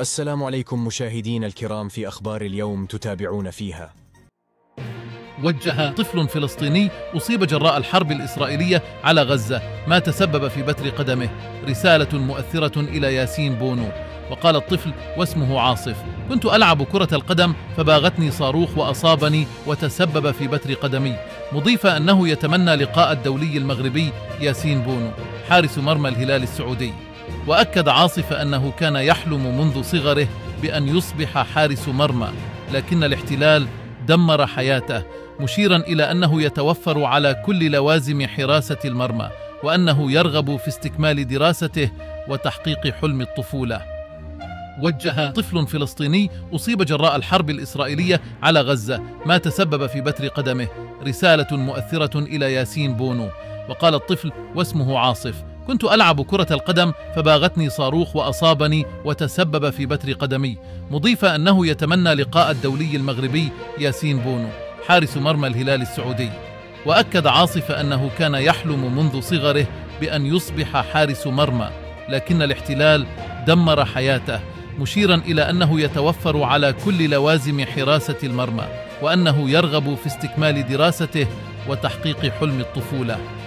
السلام عليكم مشاهدين الكرام في أخبار اليوم تتابعون فيها. وجه طفل فلسطيني أصيب جراء الحرب الإسرائيلية على غزة ما تسبب في بتر قدمه. رسالة مؤثرة إلى ياسين بونو. وقال الطفل واسمه عاصف. كنت ألعب كرة القدم فباغتني صاروخ وأصابني وتسبب في بتر قدمي. مضيفا أنه يتمنى لقاء الدولي المغربي ياسين بونو. حارس مرمى الهلال السعودي. وأكد عاصف أنه كان يحلم منذ صغره بأن يصبح حارس مرمى لكن الاحتلال دمر حياته مشيرا إلى أنه يتوفر على كل لوازم حراسة المرمى وأنه يرغب في استكمال دراسته وتحقيق حلم الطفولة. وجه طفل فلسطيني أصيب جراء الحرب الإسرائيلية على غزة ما تسبب في بتر قدمه. رسالة مؤثرة إلى ياسين بونو. وقال الطفل واسمه عاصف. كنت ألعب كرة القدم فباغتني صاروخ وأصابني وتسبب في بتر قدمي مضيفا أنه يتمنى لقاء الدولي المغربي ياسين بونو حارس مرمى الهلال السعودي. وأكد عاصف أنه كان يحلم منذ صغره بأن يصبح حارس مرمى لكن الاحتلال دمر حياته مشيرا إلى أنه يتوفر على كل لوازم حراسة المرمى وأنه يرغب في استكمال دراسته وتحقيق حلم الطفولة.